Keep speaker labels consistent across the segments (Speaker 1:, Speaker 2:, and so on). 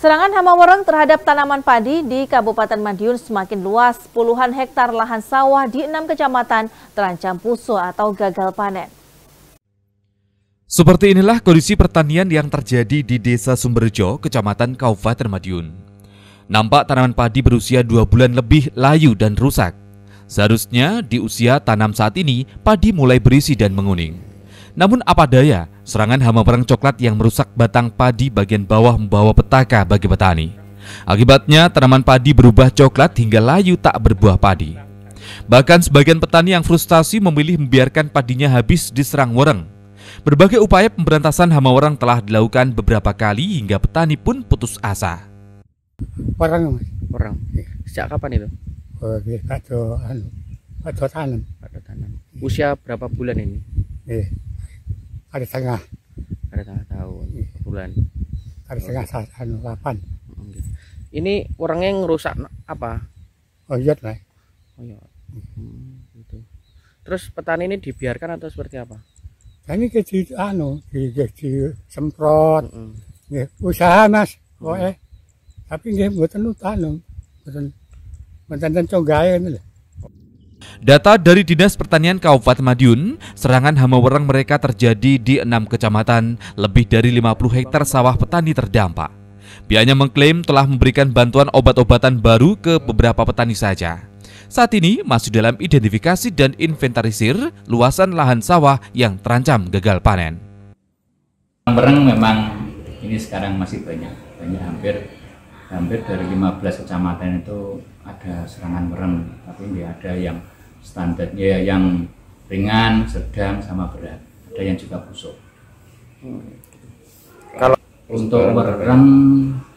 Speaker 1: Serangan hama wereng terhadap tanaman padi di Kabupaten Madiun semakin luas. Puluhan hektar lahan sawah di enam kecamatan terancam pusuh atau gagal panen.
Speaker 2: Seperti inilah kondisi pertanian yang terjadi di Desa Sumberjo, Kecamatan Kabupaten Madiun. Nampak tanaman padi berusia dua bulan lebih layu dan rusak. Seharusnya di usia tanam saat ini, padi mulai berisi dan menguning. Namun apa daya, serangan hama perang coklat yang merusak batang padi bagian bawah membawa petaka bagi petani. Akibatnya tanaman padi berubah coklat hingga layu tak berbuah padi. Bahkan sebagian petani yang frustasi memilih membiarkan padinya habis diserang wereng. Berbagai upaya pemberantasan hama wereng telah dilakukan beberapa kali hingga petani pun putus asa.
Speaker 3: Orang
Speaker 4: Orang. Sejak kapan itu?
Speaker 3: atau tanam.
Speaker 4: Pada tanam. Usia berapa bulan ini?
Speaker 3: Eh, ada setengah,
Speaker 4: Ada tengah tahun, bulan.
Speaker 3: ada setengah saat anu delapan.
Speaker 4: Hmm, gitu. Ini orangnya ngerusak na- apa?
Speaker 3: Oh iya lah.
Speaker 4: Oh iya. Hmm, gitu. Terus petani ini dibiarkan atau seperti apa?
Speaker 3: Ini ke di anu, di, di, di semprot,
Speaker 4: Mm-mm.
Speaker 3: nggih, usaha mas, pokoknya. Tapi nggih mboten anu, mboten mboten tentu gawe ngono lho.
Speaker 2: Data dari Dinas Pertanian Kabupaten Madiun, serangan hama wereng mereka terjadi di enam kecamatan, lebih dari 50 hektar sawah petani terdampak. Pihaknya mengklaim telah memberikan bantuan obat-obatan baru ke beberapa petani saja. Saat ini masih dalam identifikasi dan inventarisir luasan lahan sawah yang terancam gagal panen.
Speaker 5: Bereng memang ini sekarang masih banyak, banyak hampir hampir dari 15 kecamatan itu ada serangan bereng, tapi ini ada yang standarnya yang ringan, sedang, sama berat. Ada yang juga busuk.
Speaker 4: Kalau
Speaker 5: Untuk bereng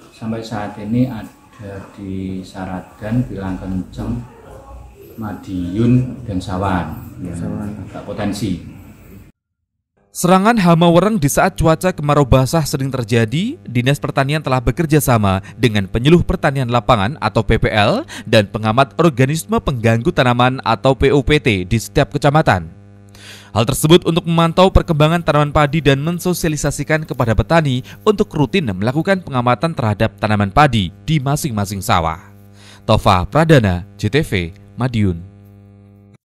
Speaker 5: sampai saat ini ada di Saragan, Bilang Kenceng, Madiun, dan Sawan yang agak potensi.
Speaker 2: Serangan hama wereng di saat cuaca kemarau basah sering terjadi, Dinas Pertanian telah bekerja sama dengan penyuluh pertanian lapangan atau PPL dan pengamat organisme pengganggu tanaman atau PUPT di setiap kecamatan. Hal tersebut untuk memantau perkembangan tanaman padi dan mensosialisasikan kepada petani untuk rutin melakukan pengamatan terhadap tanaman padi di masing-masing sawah. Tova Pradana, JTV, Madiun.